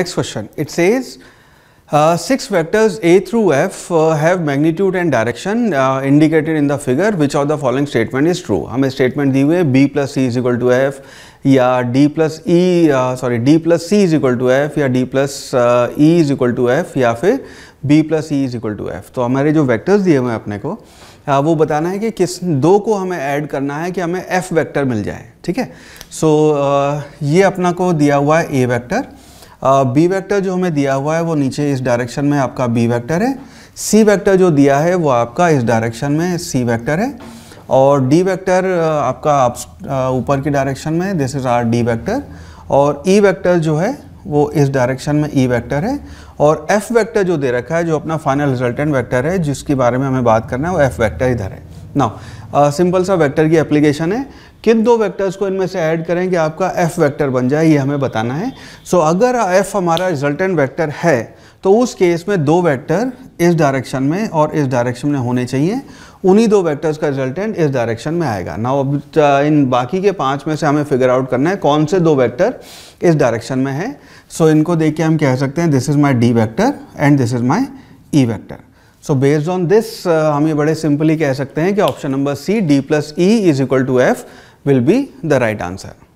Next question. It says uh, six vectors A through F uh, have magnitude and direction uh, indicated in the figure. Which of the following statement is true? हमें statement दी हुई है B plus C is equal to F या D plus E sorry D plus C is equal to F या D plus E is equal to F या फिर B plus E is equal to F. तो हमारे जो vectors दिए हुए हैं अपने को वो बताना है कि किस दो को हमें ऐड करना है कि हमें F वेक्टर मिल जाए ठीक है सो so, ये अपना को दिया हुआ है A वेक्टर बी वेक्टर जो हमें दिया हुआ है, वो नीचे इस डायरेक्शन में आपका बी वेक्टर है। सी वेक्टर जो दिया है, वो आपका इस डायरेक्शन में सी वेक्टर है। और डी वेक्टर आपका ऊपर की डायरेक्शन में this is R D vector और ई e वेक्टर जो है वो इस डायरेक्शन में ई e वेक्टर है और एफ़ वेक्टर जो दे रखा है जो अपना फाइनल रिजल्टेंट वेक्टर है जिसके बारे में हमें बात करना है वो एफ़ वेक्टर इधर है। नाउ सिंपल सा वेक्टर की एप्लीकेशन है। किन दो वेक्टर्स को इनमें से ऐड करें कि आपका एफ़ वेक्टर बन जाए ये हमें बताना है। सो so, अगर एफ़ हमारा रिजल्टेंट वेक्टर है तो उस केस में दो वेक्टर इस डायरेक्शन में और इस डायरेक्शन में होने चाहिए। उन्हीं दो वेक्टर्स का रिजल्टेंट इस डायरेक्शन में आएगा। ना अब uh, इन बाकी के पाँच में से हमें फिगर आउट करना है कौन से दो वेक्टर इस डायरेक्शन में है। सो so, इनको देख के हम कह सकते हैं this is my D vector and this is my E vector so based on this हम ये बड़े सिंपली कह सकते हैं कि option number C D plus E is equal to F will be the right answer.